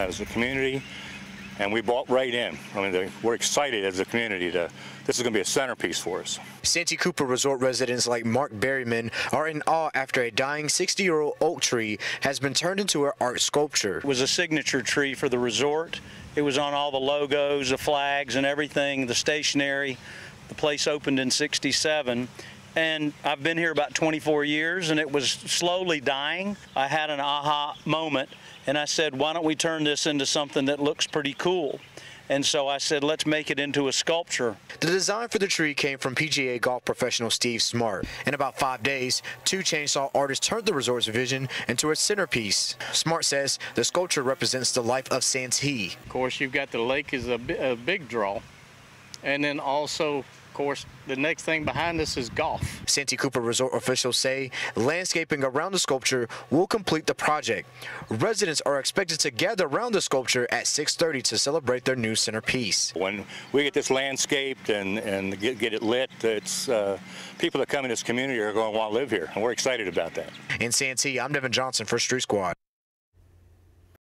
Uh, as a community, and we bought right in. I mean, the- we're excited as a community to, this is going to be a centerpiece for us. Santee Cooper Resort residents like Mark Berryman are in awe after a dying 60 year old oak tree has been turned into an art sculpture. It was a signature tree for the resort. It was on all the logos, the flags, and everything, the stationery. The place opened in 67. And I've been here about 24 years and it was slowly dying. I had an aha moment and I said, why don't we turn this into something that looks pretty cool? And so I said, let's make it into a sculpture. The design for the tree came from PGA golf professional Steve Smart. In about five days, two chainsaw artists turned the resort's vision into a centerpiece. Smart says the sculpture represents the life of Santee. Of course, you've got the lake is a, a big draw. And then also, of course, the next thing behind us is golf. Santee Cooper Resort officials say landscaping around the sculpture will complete the project. Residents are expected to gather around the sculpture at 6:30 to celebrate their new centerpiece. When we get this landscaped and, and get, get it lit, it's, uh, people that come in this community are going to want to live here, and we're excited about that. In Santee, I'm Devin Johnson for Street Squad.